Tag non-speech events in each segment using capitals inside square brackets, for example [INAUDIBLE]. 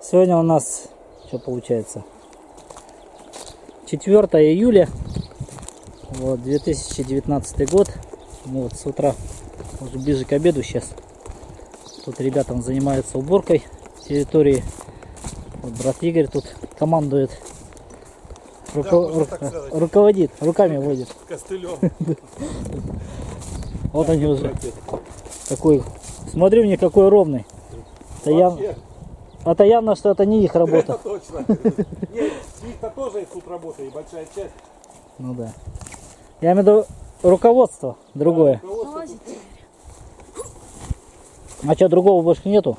Сегодня у нас, что получается, 4 июля, вот, 2019 год. Мы вот с утра, уже ближе к обеду сейчас. Тут ребята занимаются уборкой территории. Вот брат Игорь тут командует. Руко- Да, ру- руководит, руками водит. [LAUGHS] Костылем. Вот они уже. Какой. Смотри мне, какой ровный. Это, яв- это явно, что это не их Это работа. точно. [LAUGHS] Нет, их-то тоже тут работа и большая часть. Ну да. Я имею в виду руководство другое. Руководство А что, другого больше нету?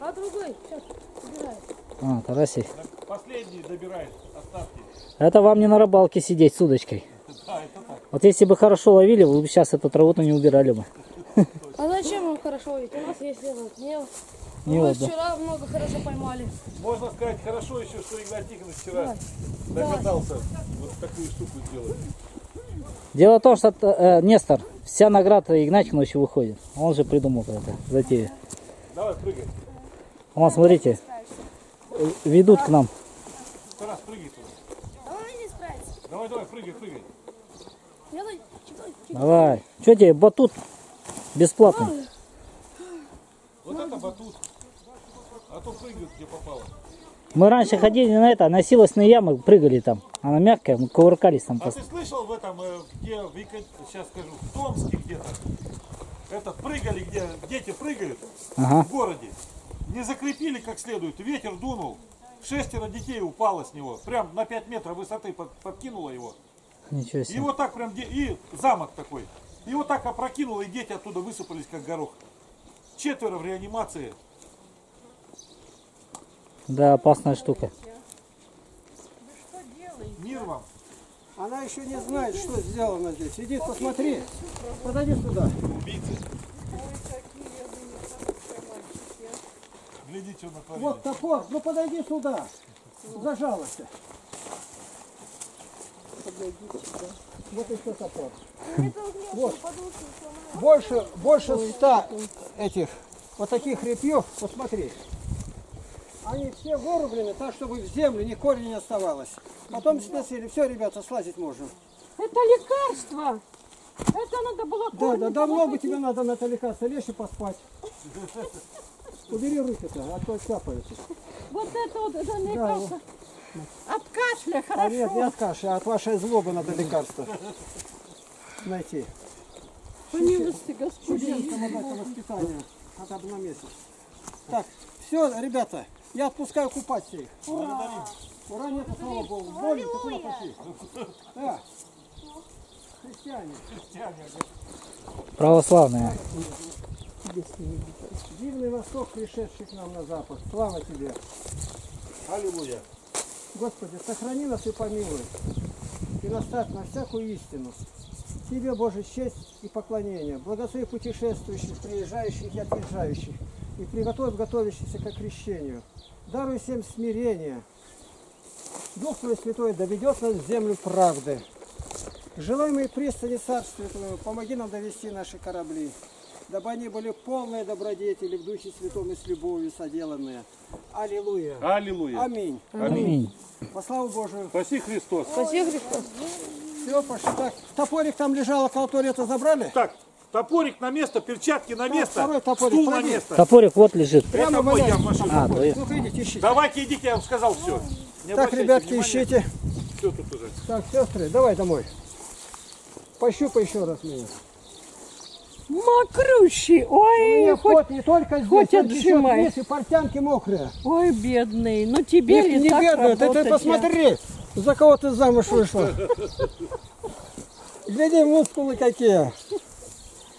А другой, сейчас, убирает. А, Тарасий. Последний добирает остатки. Это вам не на рыбалке сидеть с удочкой. Да, это так. Вот если бы хорошо ловили, вы бы сейчас эту траву не убирали бы. А зачем им хорошо? Ведь у нас есть этот мел. Не Мы да. вчера много хорошо поймали. Можно сказать, хорошо еще, что Игнат Тихонович вчера догадался вот такую штуку сделать. Дело в том, что э, Нестор, вся награда Игнатьев ночью выходит. Он же придумал это затею. Давай, прыгай. Вон, смотрите, э, ведут к нам. Тарас, прыгай туда. Давай не справится. Давай, давай, прыгай, прыгай. Давай. Что тебе, батут бесплатный? Вот это батут. А то прыгают, где попало. Мы раньше ходили на это, на силосные ямы, прыгали там. Она мягкая, мы кувыркались там. А просто. ты слышал в этом, э, где, в Еко- сейчас скажу, в Томске где-то, это прыгали, где дети прыгают Ага. в городе, не закрепили как следует, ветер дунул, шестеро детей упало с него, прям на 5 метров высоты под- подкинуло его. Ничего И себе. вот так прям, и замок такой, и вот так опрокинуло, и дети оттуда высыпались как горох. Четверо в реанимации. Да, опасная штука. Мир вам. Она еще не знает, что сделано здесь. Иди, посмотри. Подойди сюда. Убийцы. Гляди, что натворили. Вот топор. Ну подойди сюда. Зажалась. Вот еще топор. Вот. Больше, больше ста этих вот таких репьев. Посмотри. Они все вырублены так, чтобы в землю ни корня не оставалось. Потом сносили. Все, ребята, слазить можно. Это лекарство. Это надо было Да, да, давно бы тебе надо на лекарство лечь и поспать. [LAUGHS] Убери руки-то, а то капаются. Вот это вот, это лекарство. От кашля А нет, не хорошо. от каши, а от вашей злобы надо лекарство найти. По милости Господи. Воспитание хотя бы на месяц. Так, все, ребята, я отпускаю купаться их. Ура! Ура, нет, слава Богу. Боли, ты куда пошли? Да. Христиане. Православная. Дивный восток, пришедший к нам на запад. Слава тебе. Аллилуйя. Господи, сохрани нас и помилуй, и наставь на всякую истину. Тебе, Боже, честь и поклонение. Благослови путешествующих, приезжающих и отъезжающих, и приготовь готовящихся к крещению. Даруй всем смирение. Дух Твой Святой доведет нас в землю правды. Желаемые пристани Царствия Твоего, помоги нам довести наши корабли, дабы они были полные добродетели в Духе Святом и с любовью соделанные. Аллилуйя. Аллилуйя. Аминь. Аминь. По славу Божию. Спаси Христос. Спасибо, Христос. Все, пошли. Так, топорик там лежал, около туалета забрали? Так, топорик на место, перчатки на место, второй топорик, стул на место. Топорик вот лежит. Это мой, я в машину. А. Ну-ка, идите, ищите. Давайте идите, я вам сказал все. Так, ребятки, ищите. Все тут уже. Так, сестры, давай домой. Пощупай еще раз меня. Мокрющий. У меня Ой, хоть, кот не только здесь, хоть отжимай. вниз, и портянки мокрые. ой, бедный. Ну тебе Не, ли не так бедную, ты, ты посмотри, за кого ты замуж вышла. Гляди, мускулы какие.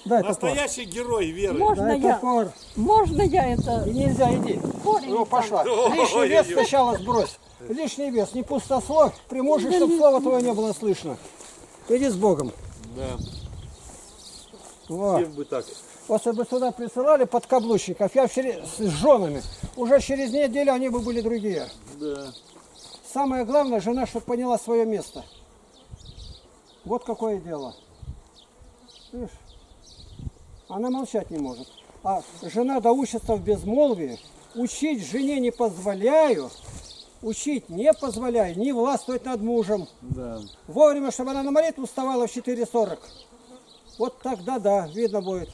Дай топор. Настоящий герой веры. Можно Дай я? топор. Можно я это? И нельзя, иди. Корень Ну, там? пошла. Лишний вес сначала сбрось. Лишний вес, не пустослов. При муже, чтобы слова твоего не было слышно. Иди с Богом. Да, Вот. всем бы так. Вот если бы сюда присылали подкаблучников, я через, с женами, уже через неделю они бы были другие. Да. Самое главное, жена, чтобы поняла свое место. Вот какое дело. Видишь? Она молчать не может. А жена доучится в безмолвии, учить жене не позволяю, учить не позволяю, не властвовать над мужем. Да. Вовремя, чтобы она на молитву вставала в 4.40. Вот тогда да, видно будет.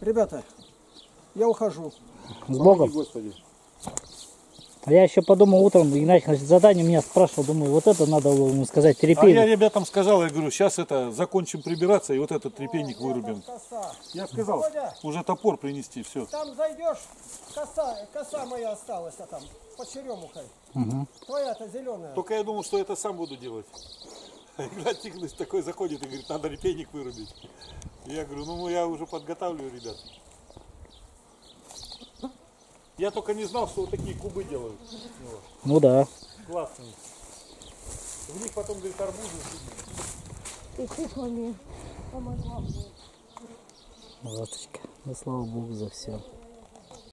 Ребята, я ухожу. С Богом. Господи. А я еще подумал утром, Игнатий значит, задание меня спрашивал, думаю, вот это надо было ему сказать, А я ребятам сказал, я говорю, сейчас это закончим прибираться и вот этот трепейник вырубим. Коса. Я сказал, Володя. уже топор принести, все. Там зайдешь, коса, коса моя осталась, а там, под черемухой. Мгм. Твоя-то зеленая. Только я думал, что это сам буду делать. Игнат Тихонович такой заходит и говорит, надо репейник вырубить. И я говорю, ну я уже подготавливаю, ребят. Я только не знал, что вот такие кубы делают. Ну да. Классные. В них потом, говорит, арбузы. И мне помогла. Ласточка. Да слава Богу за все.